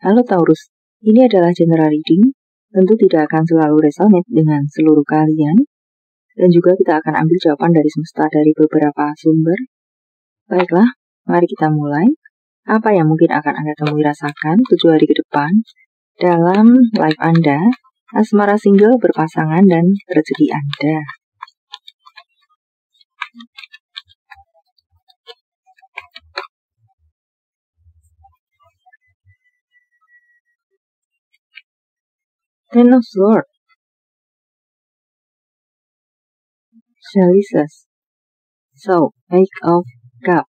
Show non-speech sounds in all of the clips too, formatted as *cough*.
Halo Taurus, ini adalah general reading, tentu tidak akan selalu resonate dengan seluruh kalian, dan juga kita akan ambil jawaban dari semesta dari beberapa sumber. Baiklah, mari kita mulai. Apa yang mungkin akan Anda temui rasakan tujuh hari ke depan dalam live Anda, asmara single berpasangan dan rezeki Anda. Swords. Chalices. So, Eight of Cup.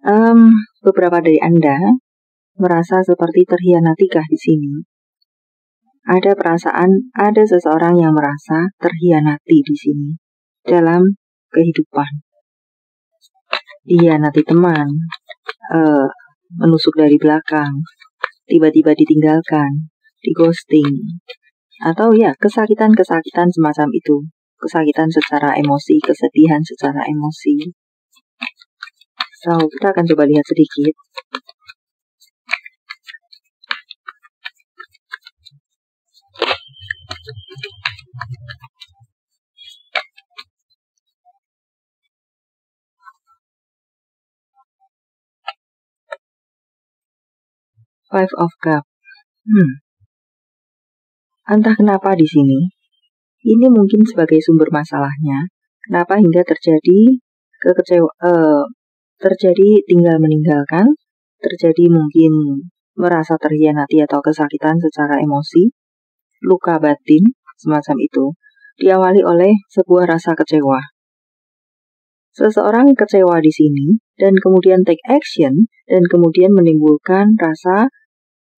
Um, beberapa dari Anda merasa seperti terhianatikah di sini? Ada perasaan, ada seseorang yang merasa terhianati di sini dalam kehidupan. Hianati teman, uh, menusuk dari belakang, tiba-tiba ditinggalkan, di ghosting, atau ya kesakitan-kesakitan semacam itu, kesakitan secara emosi, kesedihan secara emosi. So, kita akan coba lihat sedikit. Five of Cup. Hmm. Entah kenapa di sini, ini mungkin sebagai sumber masalahnya, kenapa hingga terjadi kekecewa, uh, terjadi tinggal meninggalkan, terjadi mungkin merasa terhianati atau kesakitan secara emosi, luka batin, semacam itu, diawali oleh sebuah rasa kecewa. Seseorang kecewa di sini dan kemudian take action dan kemudian menimbulkan rasa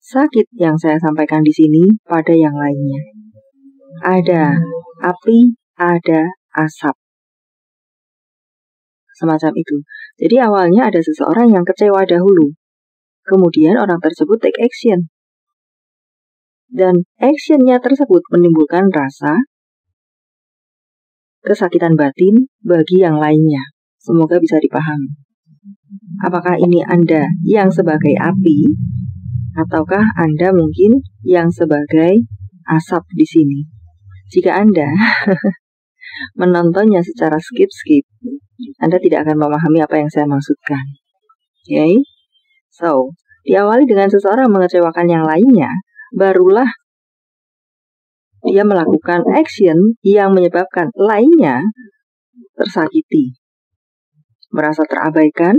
sakit yang saya sampaikan di sini pada yang lainnya. Ada api, ada asap. Semacam itu. Jadi awalnya ada seseorang yang kecewa dahulu. Kemudian orang tersebut take action. Dan actionnya tersebut menimbulkan rasa kesakitan batin bagi yang lainnya. Semoga bisa dipahami. Apakah ini Anda yang sebagai api ataukah Anda mungkin yang sebagai asap di sini? Jika Anda *laughs* menontonnya secara skip-skip, Anda tidak akan memahami apa yang saya maksudkan. Oke? Okay? So, diawali dengan seseorang mengecewakan yang lainnya, barulah dia melakukan action yang menyebabkan lainnya tersakiti, merasa terabaikan,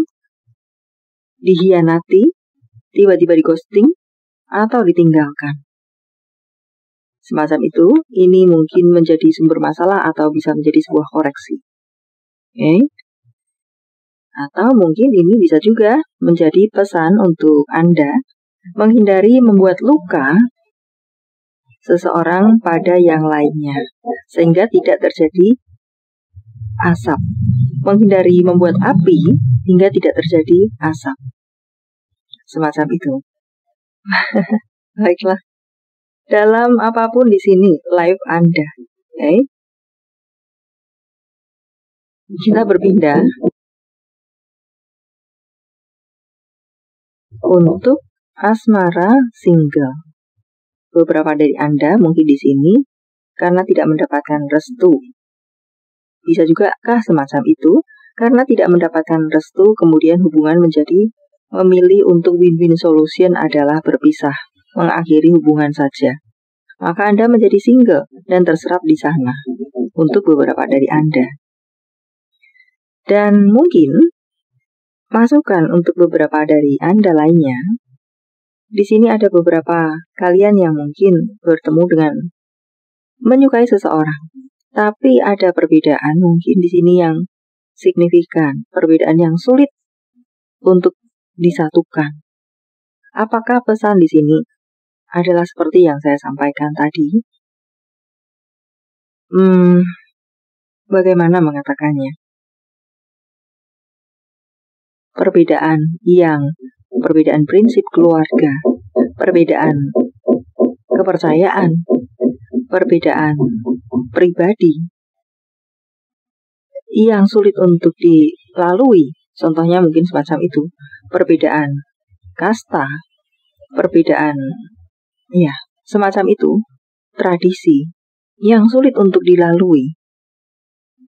dihianati, tiba-tiba di ghosting, atau ditinggalkan. Semacam itu, ini mungkin menjadi sumber masalah atau bisa menjadi sebuah koreksi. Oke? Okay? Atau mungkin ini bisa juga menjadi pesan untuk Anda menghindari membuat luka seseorang pada yang lainnya, sehingga tidak terjadi asap. Menghindari membuat api hingga tidak terjadi asap semacam itu. *laughs* Baiklah. Dalam apa pun di sini live Anda, oke? Okay? Kita berpindah untuk asmara single. Beberapa dari Anda mungkin di sini karena tidak mendapatkan restu. Bisa juga kah semacam itu? Karena tidak mendapatkan restu, kemudian hubungan menjadi memilih untuk win-win solution adalah berpisah, mengakhiri hubungan saja. Maka Anda menjadi single dan terserap di sana untuk beberapa dari Anda. Dan mungkin masukan untuk beberapa dari Anda lainnya, di sini ada beberapa kalian yang mungkin bertemu dengan menyukai seseorang, tapi ada perbedaan mungkin di sini yang signifikan, perbedaan yang sulit untuk disatukan. Apakah pesan di sini adalah seperti yang saya sampaikan tadi? Hmm, bagaimana mengatakannya? Perbedaan yang perbedaan prinsip keluarga, perbedaan kepercayaan, perbedaan pribadi yang sulit untuk dilalui Contohnya mungkin semacam itu, perbedaan kasta, perbedaan, ya, semacam itu, tradisi yang sulit untuk dilalui.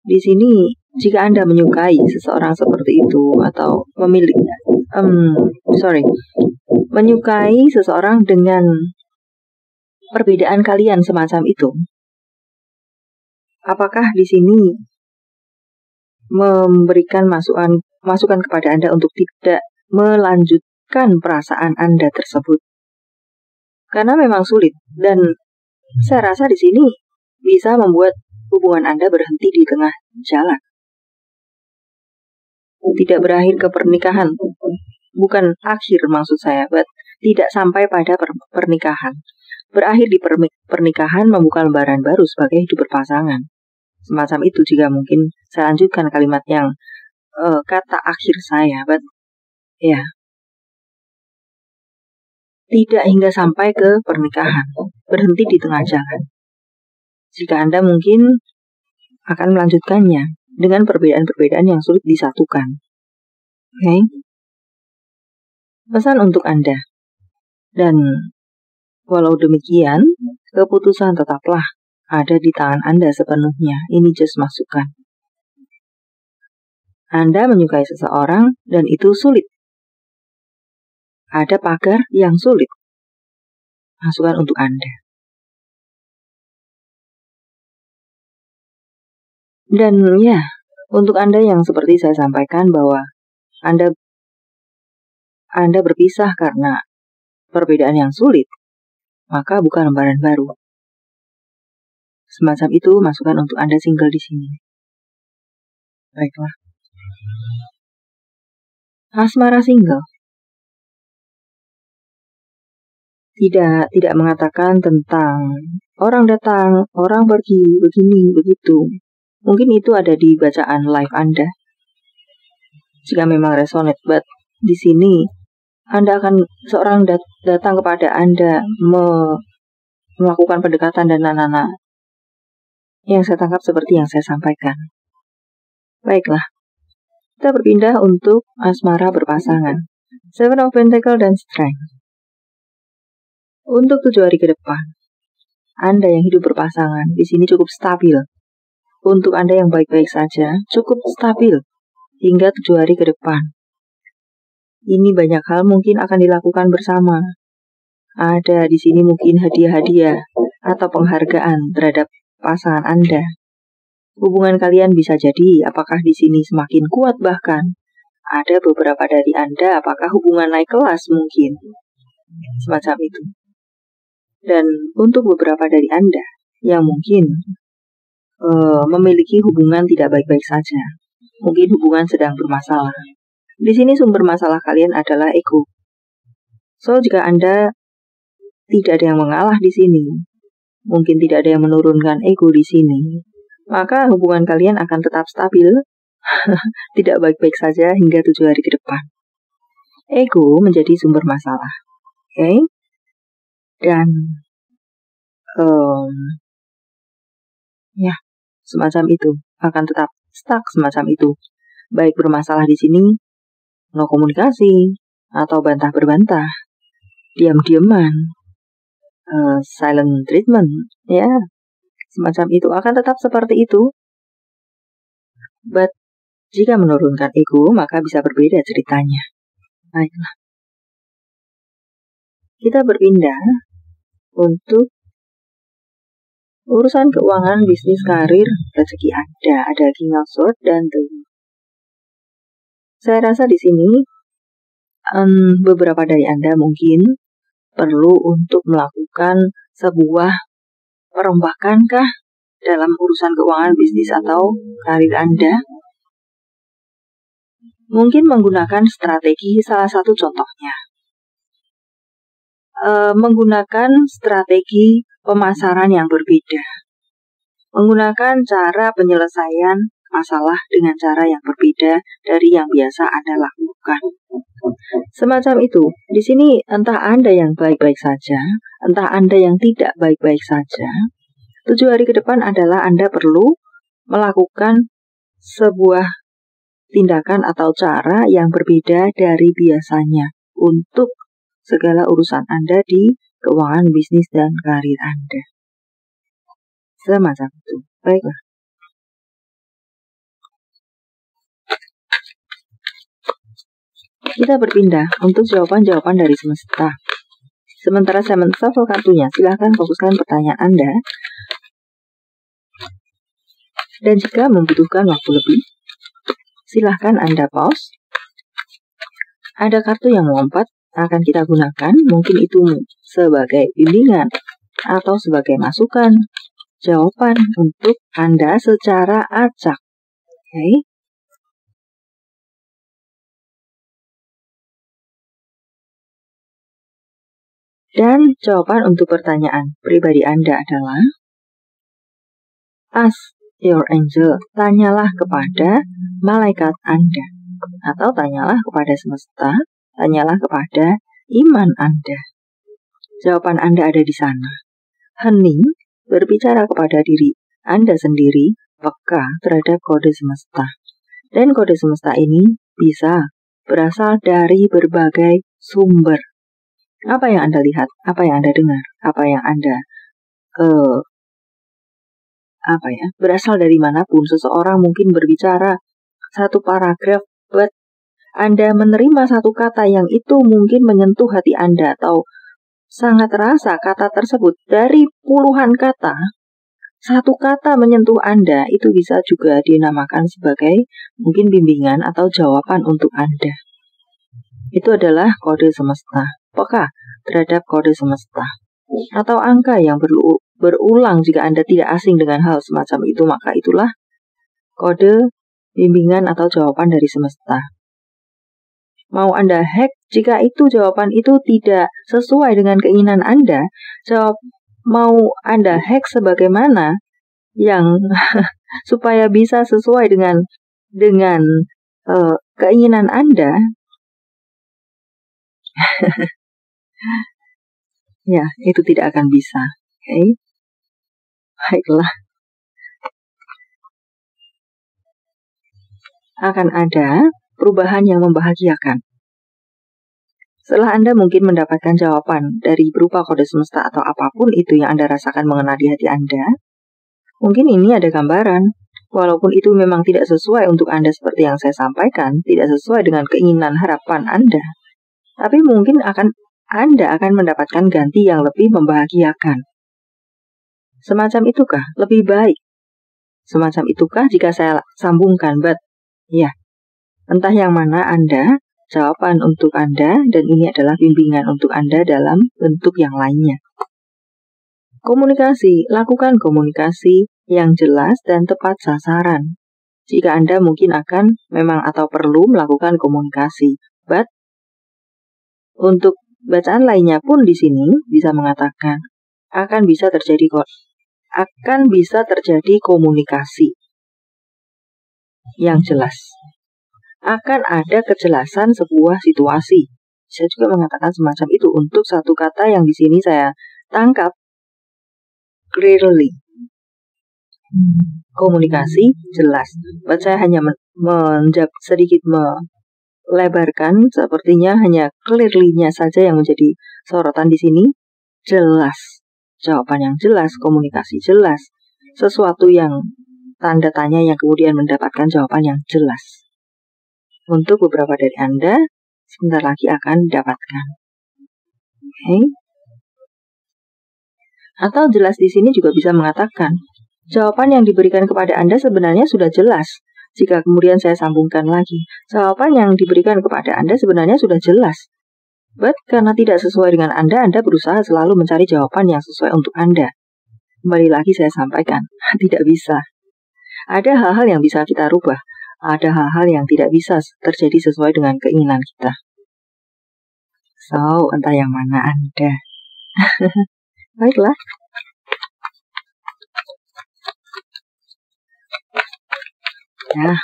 Di sini, jika Anda menyukai seseorang seperti itu atau memiliki, um, sorry, menyukai seseorang dengan perbedaan kalian semacam itu, apakah di sini memberikan masukan masukan kepada Anda untuk tidak melanjutkan perasaan Anda tersebut? Karena memang sulit dan saya rasa di sini bisa membuat hubungan Anda berhenti di tengah jalan. Tidak berakhir ke pernikahan. Bukan akhir maksud saya, but tidak sampai pada per pernikahan. Berakhir di per pernikahan membuka lembaran baru sebagai hidup berpasangan. Semacam itu jika mungkin saya lanjutkan kalimat yang uh, kata akhir saya, but ya. Tidak hingga sampai ke pernikahan, berhenti di tengah jalan jika Anda mungkin akan melanjutkannya dengan perbedaan-perbedaan yang sulit disatukan. Oke? Okay? Pesan untuk Anda. Dan walau demikian, keputusan tetaplah ada di tangan Anda sepenuhnya. Ini just masukan. Anda menyukai seseorang dan itu sulit. Ada pagar yang sulit. Masukan untuk Anda. Dan ya, untuk Anda yang seperti saya sampaikan bahwa Anda Anda berpisah karena perbedaan yang sulit, maka bukan lembaran baru. Semacam itu masukan untuk Anda single di sini. Baiklah. Asmara single. Tidak tidak mengatakan tentang orang datang, orang pergi, begini, begitu. Mungkin itu ada di bacaan live Anda. Jika memang resonate, but di sini Anda akan seorang dat datang kepada Anda me melakukan pendekatan dan nana yang saya tangkap seperti yang saya sampaikan. Baiklah, kita berpindah untuk asmara berpasangan. Seven of Pentacle dan Strength. Untuk tujuh hari ke depan, Anda yang hidup berpasangan di sini cukup stabil untuk Anda yang baik-baik saja, cukup stabil hingga tujuh hari ke depan. Ini banyak hal mungkin akan dilakukan bersama. Ada di sini mungkin hadiah-hadiah atau penghargaan terhadap pasangan Anda. Hubungan kalian bisa jadi apakah di sini semakin kuat bahkan. Ada beberapa dari Anda apakah hubungan naik kelas mungkin. Semacam itu. Dan untuk beberapa dari Anda yang mungkin uh, memiliki hubungan tidak baik-baik saja. Mungkin hubungan sedang bermasalah. Di sini sumber masalah kalian adalah ego. So, jika Anda tidak ada yang mengalah di sini, mungkin tidak ada yang menurunkan ego di sini, maka hubungan kalian akan tetap stabil, *laughs* tidak baik-baik saja hingga tujuh hari ke depan. Ego menjadi sumber masalah, oke? Okay? Dan um, ya, semacam itu akan tetap stuck semacam itu. Baik bermasalah di sini, no komunikasi, atau bantah berbantah, diam-diaman, uh, silent treatment, ya, semacam itu akan tetap seperti itu. But jika menurunkan ego, maka bisa berbeda ceritanya. Baiklah. Kita berpindah untuk Urusan keuangan, bisnis, karir, rezeki ada, ada of Sword dan The Saya rasa di sini um, beberapa dari Anda mungkin perlu untuk melakukan sebuah perombakankah dalam urusan keuangan bisnis atau karir Anda? Mungkin menggunakan strategi salah satu contohnya. E, menggunakan strategi pemasaran yang berbeda. Menggunakan cara penyelesaian masalah dengan cara yang berbeda dari yang biasa Anda lakukan. Semacam itu. Di sini entah Anda yang baik-baik saja, entah Anda yang tidak baik-baik saja. Tujuh hari ke depan adalah Anda perlu melakukan sebuah tindakan atau cara yang berbeda dari biasanya untuk segala urusan Anda di keuangan bisnis dan karir Anda. Semacam itu. Baiklah. Kita berpindah untuk jawaban-jawaban dari semesta. Sementara saya menshuffle kartunya, silahkan fokuskan pertanyaan Anda. Dan jika membutuhkan waktu lebih, silahkan Anda pause. Ada kartu yang melompat, akan kita gunakan, mungkin itu sebagai bimbingan atau sebagai masukan, jawaban untuk Anda secara acak. Oke. Okay? Dan jawaban untuk pertanyaan pribadi Anda adalah Ask your angel, tanyalah kepada malaikat Anda. Atau tanyalah kepada semesta, tanyalah kepada iman Anda. Jawaban Anda ada di sana. Hening berbicara kepada diri Anda sendiri, peka terhadap kode semesta. Dan kode semesta ini bisa berasal dari berbagai sumber apa yang Anda lihat, apa yang Anda dengar, apa yang Anda uh, apa ya berasal dari mana pun seseorang mungkin berbicara satu paragraf but Anda menerima satu kata yang itu mungkin menyentuh hati Anda atau sangat terasa kata tersebut dari puluhan kata satu kata menyentuh Anda itu bisa juga dinamakan sebagai mungkin bimbingan atau jawaban untuk Anda. Itu adalah kode semesta peka terhadap kode semesta atau angka yang berulang jika Anda tidak asing dengan hal semacam itu, maka itulah kode bimbingan atau jawaban dari semesta. Mau Anda hack jika itu jawaban itu tidak sesuai dengan keinginan Anda, jawab mau Anda hack sebagaimana yang *laughs* supaya bisa sesuai dengan dengan uh, keinginan Anda. *laughs* ya, itu tidak akan bisa. Oke. Okay? Baiklah. Akan ada perubahan yang membahagiakan. Setelah Anda mungkin mendapatkan jawaban dari berupa kode semesta atau apa pun itu yang Anda rasakan mengenal di hati Anda, mungkin ini ada gambaran. Walaupun itu memang tidak sesuai untuk Anda seperti yang saya sampaikan, tidak sesuai dengan keinginan harapan Anda, tapi mungkin akan anda akan mendapatkan ganti yang lebih membahagiakan. Semacam itukah? Lebih baik. Semacam itukah jika saya sambungkan, but ya, entah yang mana Anda, jawaban untuk Anda, dan ini adalah bimbingan untuk Anda dalam bentuk yang lainnya. Komunikasi, lakukan komunikasi yang jelas dan tepat sasaran. Jika Anda mungkin akan memang atau perlu melakukan komunikasi, but untuk Bacaan lainnya pun di sini bisa mengatakan akan bisa terjadi kok akan bisa terjadi komunikasi yang jelas. Akan ada kejelasan sebuah situasi. Saya juga mengatakan semacam itu untuk satu kata yang di sini saya tangkap clearly. Komunikasi jelas. Buat saya hanya menjawab sedikit me lebarkan, sepertinya hanya clearly-nya saja yang menjadi sorotan di sini. Jelas, jawaban yang jelas, komunikasi jelas, sesuatu yang tanda tanya yang kemudian mendapatkan jawaban yang jelas. Untuk beberapa dari Anda, sebentar lagi akan didapatkan. Oke. Okay. Atau jelas di sini juga bisa mengatakan, jawaban yang diberikan kepada Anda sebenarnya sudah jelas, jika kemudian saya sambungkan lagi, jawaban yang diberikan kepada Anda sebenarnya sudah jelas. But karena tidak sesuai dengan Anda, Anda berusaha selalu mencari jawaban yang sesuai untuk Anda. Kembali lagi saya sampaikan, *laughs* tidak bisa. Ada hal-hal yang bisa kita rubah, ada hal-hal yang tidak bisa terjadi sesuai dengan keinginan kita. So, entah yang mana Anda. *laughs* Baiklah. Ya.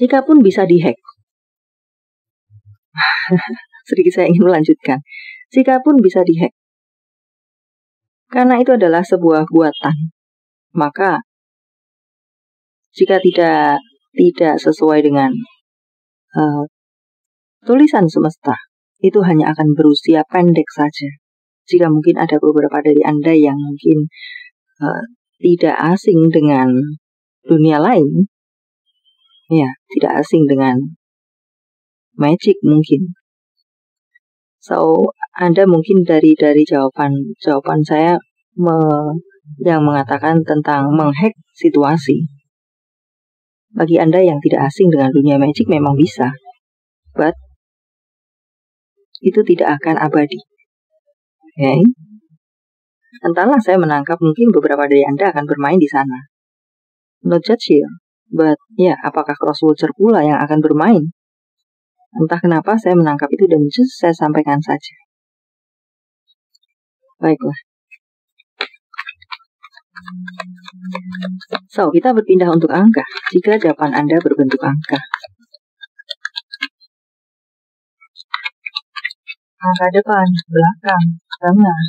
Jika pun bisa dihack. *laughs* Sedikit saya ingin melanjutkan. Jika pun bisa dihack. Karena itu adalah sebuah buatan. Maka jika tidak tidak sesuai dengan uh, tulisan semesta, itu hanya akan berusia pendek saja. Jika mungkin ada beberapa dari Anda yang mungkin uh, tidak asing dengan dunia lain, ya, tidak asing dengan magic mungkin. So, Anda mungkin dari dari jawaban jawaban saya me, yang mengatakan tentang menghack situasi. Bagi Anda yang tidak asing dengan dunia magic memang bisa. But itu tidak akan abadi. Oke. Okay? Entahlah saya menangkap mungkin beberapa dari Anda akan bermain di sana. Not judge here. But ya, apakah crosswatcher pula yang akan bermain? Entah kenapa saya menangkap itu dan just saya sampaikan saja. Baiklah. So, kita berpindah untuk angka jika jawaban Anda berbentuk angka. Angka depan, belakang, tengah.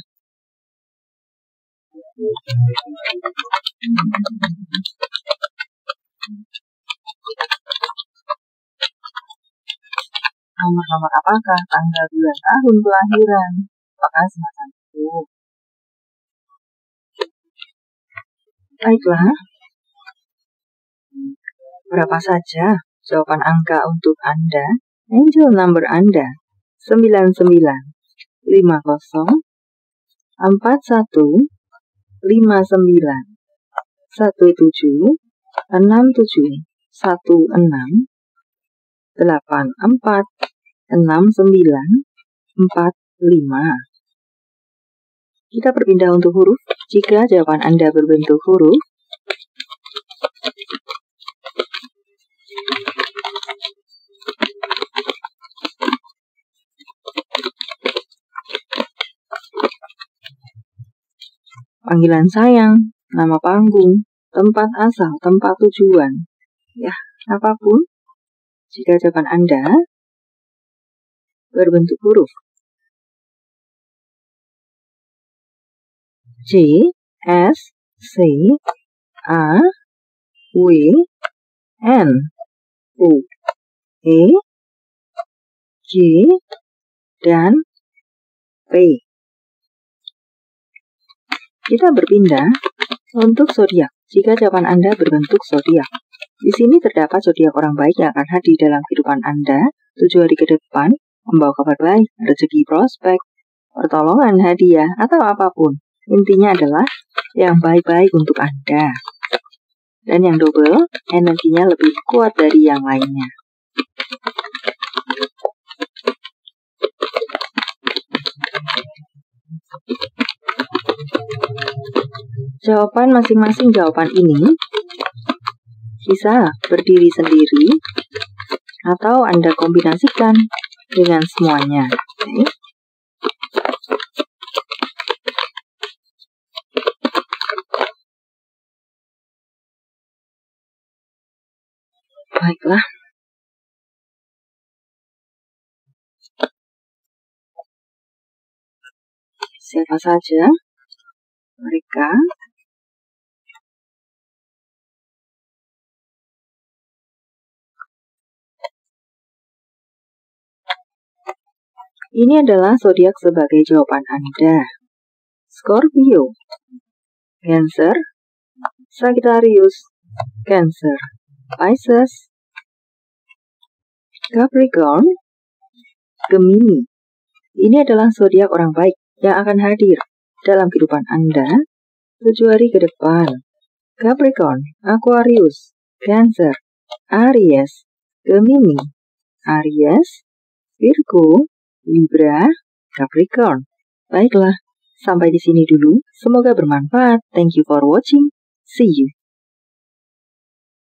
Nomor-nomor apakah tanggal bulan tahun kelahiran? Apakah semacam itu? Baiklah. Berapa saja jawaban angka untuk Anda? Angel number Anda 99 50 41 59 17 67 16 84 69 45 Kita berpindah untuk huruf. Jika jawaban Anda berbentuk huruf, panggilan sayang, nama panggung, tempat asal, tempat tujuan, ya, apa pun. Jika jawaban Anda berbentuk huruf J S C A W N U E J dan P kita berpindah untuk zodiak. Jika jawaban Anda berbentuk zodiak, di sini terdapat zodiak orang baik yang akan hadir dalam kehidupan Anda tujuh hari ke depan, membawa kabar baik, rezeki prospek, pertolongan, hadiah, atau apa pun. Intinya adalah yang baik-baik untuk Anda. Dan yang double, energinya lebih kuat dari yang lainnya. Jawaban masing-masing jawaban ini bisa berdiri sendiri atau Anda kombinasikan dengan semuanya. Okay. Baiklah. Siapa saja? Mereka. Ini adalah zodiak sebagai jawaban Anda. Scorpio, Cancer, Sagittarius, Cancer, Pisces, Capricorn, Gemini. Ini adalah zodiak orang baik yang akan hadir dalam kehidupan Anda tujuh hari ke depan. Capricorn, Aquarius, Cancer, Aries, Gemini, Aries, Virgo, Libra, Capricorn. Baiklah, sampai di sini dulu. Semoga bermanfaat. Thank you for watching. See you.